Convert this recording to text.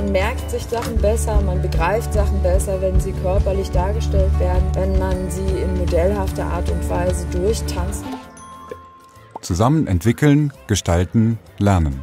man merkt sich Sachen besser, man begreift Sachen besser, wenn sie körperlich dargestellt werden, wenn man sie in modellhafter Art und Weise durchtanzt. Zusammen entwickeln, gestalten, lernen.